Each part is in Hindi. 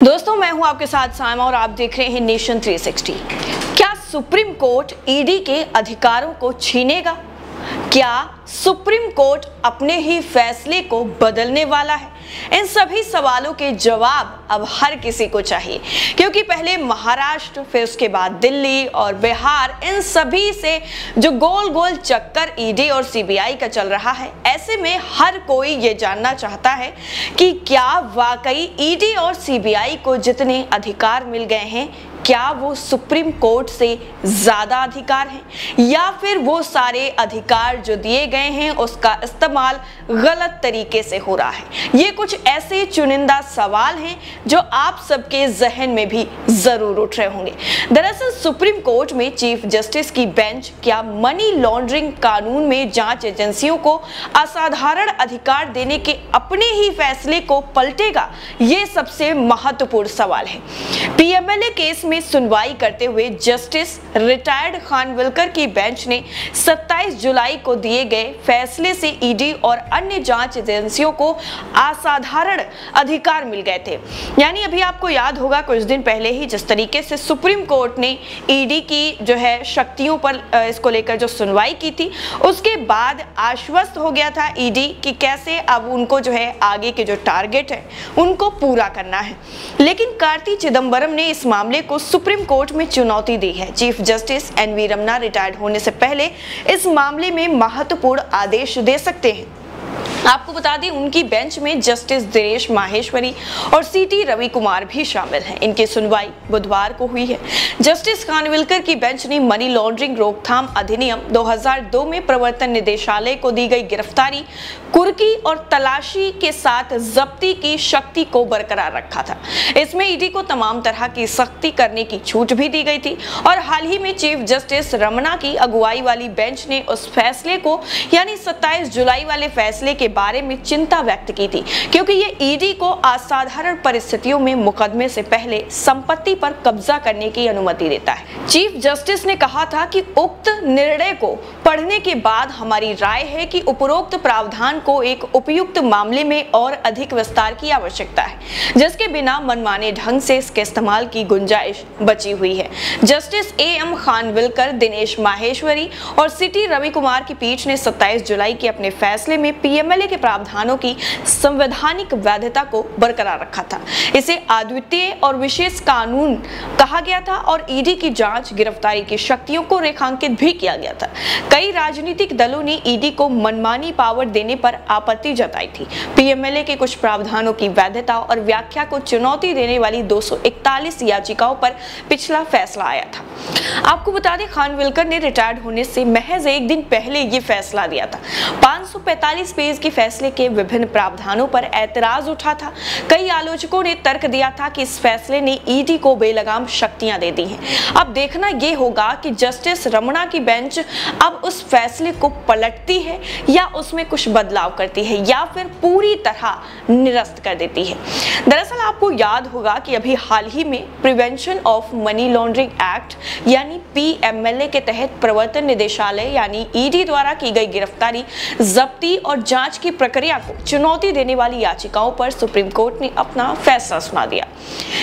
दोस्तों, मैं हूँ आपके साथ सायमा और आप देख रहे हैं नेशन 360 क्या सुप्रीम कोर्ट ईडी के अधिकारों को छीनेगा? क्या सुप्रीम कोर्ट अपने ही फैसले को बदलने वाला है? इन सभी सवालों के जवाब अब हर किसी को चाहिए। क्योंकि पहले महाराष्ट्र, फिर उसके बाद दिल्ली और बिहार, इन सभी से जो गोल गोल चक्कर ईडी और सीबीआई का चल रहा है, ऐसे में हर कोई ये जानना चाहता है कि क्या वाकई ईडी और सीबीआई को जितने अधिकार मिल गए हैं क्या वो सुप्रीम कोर्ट से ज़्यादा अधिकार हैं? या फिर वो सारे अधिकार जो दिए गए हैं, उसका इस्तेमाल गलत तरीके से हो रहा है? ये कुछ ऐसे चुनिंदा सवाल हैं जो आप सबके जहन में भी ज़रूर उठ रहे होंगे। दरअसल सुप्रीम कोर्ट में चीफ जस्टिस की बेंच क्या मनी लॉन्ड्रिंग कानून में जाँच एजेंसियों को असाधारण अधिकार देने के अपने ही फैसले को पलटेगा, ये सबसे महत्वपूर्ण सवाल है। पीएमएलए केस में सुनवाई करते हुए जस्टिस रिटायर्ड खानविलकर की बेंच ने 27 जुलाई को दिए गए फैसले से ईडी और अन्य जाँच एजेंसियों को असाधारण अधिकार मिल गए थे। यानी अभी आपको याद होगा, कुछ दिन पहले ही जिस तरीके से सुप्रीम कोर्ट ने ईडी की जो है शक्तियों पर इसको लेकर जो सुनवाई की थी, उसके बाद आश्वस्त हो गया था ईडी कि कैसे अब उनको जो है आगे के जो टारगेट है, उनको पूरा करना है। लेकिन कार्ति चिदम्बरम ने इस मामले को सुप्रीम कोर्ट में चुनौती दी है। Chief justice N V Ramana retired होने से पहले इस मामले में महत्वपूर्ण आदेश दे सकते हैं। आपको बता दें, उनकी बेंच में जस्टिस दिनेश माहेश्वरी और सीटी रवि कुमार भी शामिल हैं। इनकी सुनवाई बुधवार को हुई है। जस्टिस खानविलकर की बेंच ने मनी लॉन्ड्रिंग रोकथाम अधिनियम 2002 में प्रवर्तन निदेशालय को दी गई गिरफ्तारी, कुर्की और तलाशी के साथ जब्ती की शक्ति को बरकरार रखा था। इसमें ईडी को तमाम तरह की सख्ती करने की छूट भी दी गई थी और हाल ही में चीफ जस्टिस रमना की अगुवाई वाली बेंच ने उस फैसले को, यानी 27 जुलाई वाले फैसले के बारे में चिंता व्यक्त की थी, क्योंकि ये ईडी को असाधारण परिस्थितियों में मुकदमे से पहले संपत्ति पर कब्जा करने की अनुमति देता है। चीफ जस्टिस ने कहा था कि उक्त निर्णय को पढ़ने के बाद हमारी राय है कि उपरोक्त प्रावधान को एक उपयुक्त मामले में और अधिक विस्तार की आवश्यकता है, जिसके बिना मनमाने ढंग से इसके इस्तेमाल की गुंजाइश बची हुई है। Justice A M Khanwilkar, Dinesh Maheshwari और सिटी रवि कुमार की पीठ ने 27 जुलाई के अपने फैसले में पीएमएलए के प्रावधानों की संवैधानिक वैधता को बरकरार रखा था। इसे अद्वितीय और विशेष कानून कहा गया था और ईडी की जाँच, गिरफ्तारी की शक्तियों को रेखांकित भी किया गया था। कई राजनीतिक दलों ने ईडी को मनमानी पावर देने पर आपत्ति जताई थी। पीएमएलए के कुछ प्रावधानों की वैधता और व्याख्या को चुनौती देने वाली 241 याचिकाओं पर पिछला फैसला आया था। आपको बता दें खानविलकर ने रिटायर्ड होने से महज एक दिन पहले ये फैसला दिया था। 545 पेज के फैसले के विभिन्न प्रावधानों पर ऐतराज उठा था। कई आलोचकों ने तर्क दिया था कि इस फैसले ने ईडी को बेलगाम शक्तियाँ दे दी हैं। अब देखना यह होगा कि जस्टिस रमणा की बेंच अब उस फैसले को पलटती है या उसमें कुछ बदलाव करती है या फिर पूरी तरह निरस्त कर देती है। दरअसल आपको याद होगा कि अभी हाल ही में prevention of money laundering act यानी पीएमएलए के तहत प्रवर्तन निदेशालय यानी ईडी द्वारा की गई गिरफ्तारी, जब्ती और जाँच की प्रक्रिया को चुनौती देने वाली याचिकाओं पर सुप्रीम कोर्ट ने अपना फैसला सुना दिया।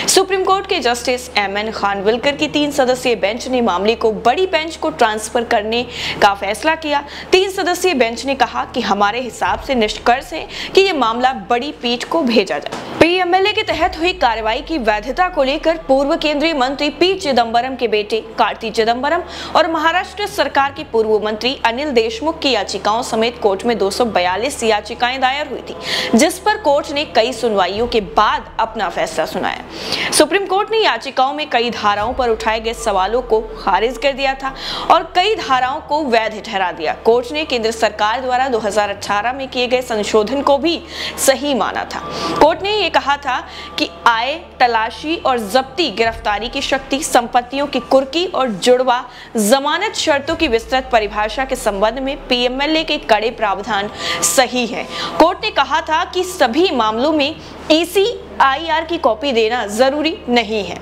सुप्रीम कोर्ट के जस्टिस एम एन खानविलकर की तीन सदस्यीय बेंच ने मामले को बड़ी बेंच को ट्रांसफ़र करने का फैसला किया। तीन सदस्यीय बेंच ने कहा कि हमारे हिसाब से निष्कर्ष है कि यह मामला बड़ी पीठ को भेजा जाए। पीएमएलए के तहत हुई कार्रवाई की वैधता को लेकर पूर्व केंद्रीय मंत्री पी चिदम्बरम के बेटे कार्ति चिदम्बरम और महाराष्ट्र सरकार के पूर्व मंत्री अनिल देशमुख की याचिकाओं समेत कोर्ट में 242 याचिकाएँ दायर हुई थी, जिस पर कोर्ट ने कई सुनवाइयों के बाद अपना फैसला सुनाया। सुप्रीम कोर्ट ने याचिकाओं में कई धाराओं पर उठाए गए सवालों को खारिज कर दिया था और कई धाराओं को वैध ठहरा दिया। कोर्ट ने केंद्र सरकार द्वारा 2018 में किए गए संशोधन को भी सही माना था। कोर्ट ने यह कहा था कि आय, तलाशी और जब्ती, गिरफ्तारी की शक्ति, संपत्तियों की कुर्की और जुड़वा, जमानत शर्तों की विस्तृत परिभाषा के संबंध में पीएमएलए के कड़े प्रावधान सही है। कोर्ट ने कहा था कि सभी मामलों में ईसीआईआर की कॉपी देना ज़रूरी नहीं है।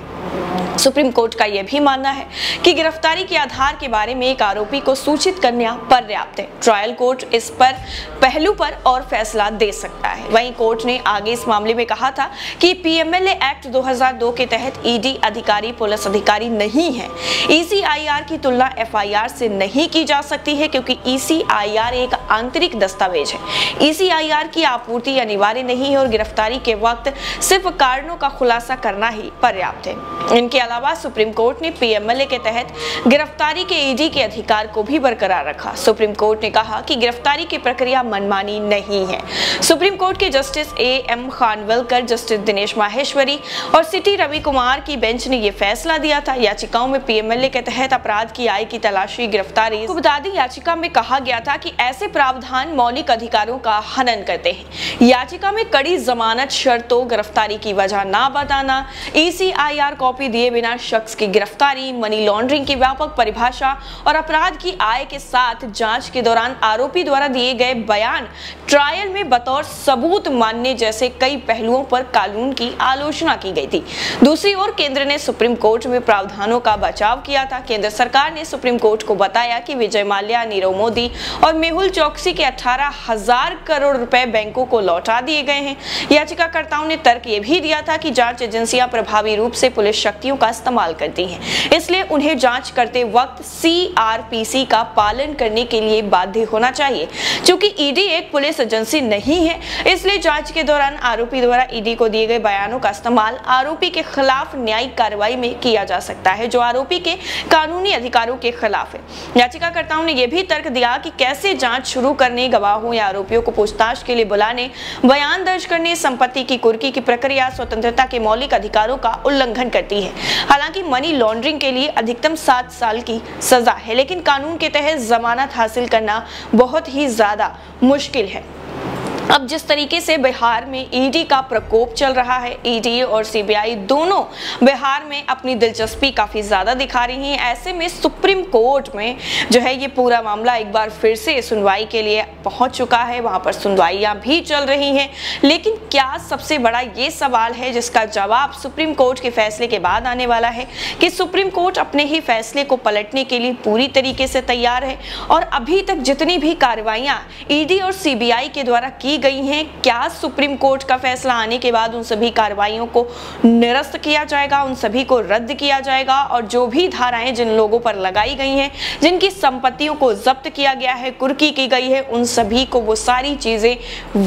सुप्रीम कोर्ट का यह भी मानना है कि गिरफ्तारी के आधार के बारे में एक आरोपी को सूचित करना पर्याप्त है। ट्रायल कोर्ट इस पर पहलू पर और फैसला दे सकता है। वहीं कोर्ट ने आगे इस मामले में कहा था कि पीएमएलए एक्ट 2002 के तहत ईडी अधिकारी, पुलिस अधिकारी नहीं है। ईसीआईआर की तुलना एफआईआर से नहीं की जा सकती है क्योंकि ईसीआईआर एक आंतरिक दस्तावेज़ है। ईसीआईआर की आपूर्ति अनिवार्य नहीं है और गिरफ्तारी के वक्त सिर्फ़ कारणों का खुलासा करना ही पर्याप्त है। इनके अलावा सुप्रीम कोर्ट ने पीएमएलए के तहत गिरफ्तारी के ईडी के अधिकार को भी बरकरार रखा। सुप्रीम कोर्ट ने कहा कि गिरफ्तारी की प्रक्रिया मनमानी नहीं है। सुप्रीम कोर्ट के justice A M Khanwilkar, justice Dinesh Maheshwari और सिटी रवि कुमार की बेंच ने यह फैसला दिया था। याचिकाओं में पीएमएलए के तहत अपराध की आय की तलाशी, गिरफ्तारी बुदादी याचिका में कहा गया था कि ऐसे प्रावधान मौलिक अधिकारों का हनन करते हैं। याचिका में कड़ी जमानत शर्तों, गिरफ्तारी की वजह न बताना ईसीआईआर कॉपी दिए बिना शख्स की गिरफ्तारी मनी लॉन्ड्रिंग की व्यापक परिभाषा और अपराध की आय के साथ जाँच के दौरान आरोपी द्वारा दिए गए बयान ट्रायल में बतौर सबूत मानने जैसे कई पहलुओं पर कानून की आलोचना की गई थी। दूसरी ओर केंद्र ने सुप्रीम कोर्ट में प्रावधानों का बचाव किया था। केंद्र सरकार ने सुप्रीम कोर्ट को बताया कि विजय माल्या, नीरव मोदी और मेहुल चौकसी के अठारह करोड़ रुपए बैंकों को लौटा दिए गए हैं। याचिकाकर्ताओं ने तर्क ये भी दिया था कि जाँच एजेंसियाँ प्रभावी रूप से पुलिस शक्तियों का इस्तेमाल करती हैं। इसलिए उन्हें जाँच करते वक्त सीआरपीसी का पालन करने के लिए बाध्य होना चाहिए। क्योंकि ईडी एक पुलिस एजेंसी नहीं है, इसलिए जाँच के दौरान आरोपी द्वारा ईडी को दिए गए बयानों का इस्तेमाल आरोपी के खिलाफ न्यायिक कार्रवाई में किया जा सकता है, जो आरोपी के कानूनी अधिकारों के खिलाफ है। याचिकाकर्ताओं ने यह भी तर्क दिया कि कैसे जाँच शुरू करने, गवाहों या आरोपियों को पूछताछ के लिए बुलाने, बयान दर्ज करने, संपत्ति की कुर्की की प्रक्रिया, स्वतंत्रता के मौलिक अधिकारों का उल्लंघन करती है। हालाँकि मनी लॉन्ड्रिंग के लिए अधिकतम सात साल की सजा है, लेकिन कानून के तहत जमानत हासिल करना बहुत ही ज़्यादा मुश्किल है। अब जिस तरीके से बिहार में ईडी का प्रकोप चल रहा है ईडी और सीबीआई दोनों बिहार में अपनी दिलचस्पी काफ़ी ज़्यादा दिखा रही हैं। ऐसे में सुप्रीम कोर्ट में जो है ये पूरा मामला एक बार फिर से सुनवाई के लिए पहुँच चुका है। वहाँ पर सुनवाइयाँ भी चल रही हैं। लेकिन क्या सबसे बड़ा ये सवाल है जिसका जवाब सुप्रीम कोर्ट के फैसले के बाद आने वाला है कि सुप्रीम कोर्ट अपने ही फैसले को पलटने के लिए पूरी तरीके से तैयार है और अभी तक जितनी भी कार्रवाइयाँ ईडी और सीबीआई के द्वारा की की गई हैं। क्या सुप्रीम कोर्ट का फैसला आने के बाद उन सभी कार्रवाइयों को निरस्त किया जाएगा, उन सभी को रद्द किया जाएगा और जो भी धाराएँ जिन लोगों पर लगाई गई हैं, जिनकी संपत्तियों को जब्त किया गया है, कुर्की की गई है, उन सभी को वो सारी चीज़ें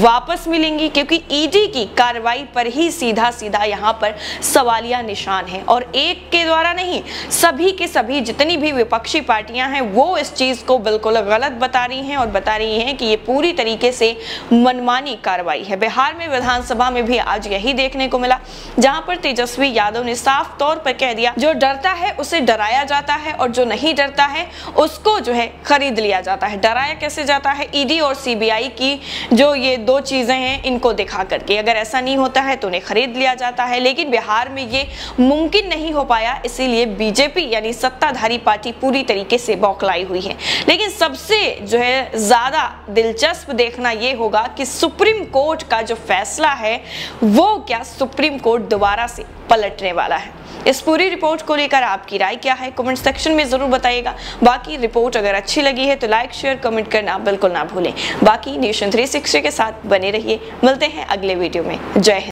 वापस मिलेंगी क्योंकि ईडी की कार्रवाई पर ही सीधा सीधा यहाँ पर सवालिया निशान है। और एक के द्वारा नहीं, सभी के सभी जितनी भी विपक्षी पार्टियाँ हैं, वो इस चीज़ को बिल्कुल गलत बता रही हैं और बता रही हैं कि ये पूरी तरीके से मन मनमानी कार्रवाई है। बिहार में विधानसभा में भी आज यही देखने को मिला, जहाँ पर तेजस्वी यादव ने साफ़ तौर पर कह दिया, जो डरता है उसे डराया जाता है और जो नहीं डरता है उसको जो है खरीद लिया जाता है। डराया कैसे जाता है? ईडी और सीबीआई की जो ये दो चीज़ें हैं, इनको दिखा करके। अगर ऐसा नहीं होता है तो उन्हें खरीद लिया जाता है, लेकिन बिहार में ये मुमकिन नहीं हो पाया, इसीलिए बीजेपी यानी सत्ताधारी पार्टी पूरी तरीके से बौखलाई हुई है। लेकिन सबसे जो है ज़्यादा दिलचस्प देखना यह होगा कि सुप्रीम कोर्ट का जो फैसला है, वो क्या सुप्रीम कोर्ट दोबारा से पलटने वाला है? इस पूरी रिपोर्ट को लेकर आपकी राय क्या है? कमेंट सेक्शन में ज़रूर बताइएगा। बाकी रिपोर्ट अगर अच्छी लगी है तो लाइक, शेयर, कमेंट करना बिल्कुल ना भूलें। बाकी नेशन 360 के साथ बने रहिए। मिलते हैं अगले वीडियो में। जय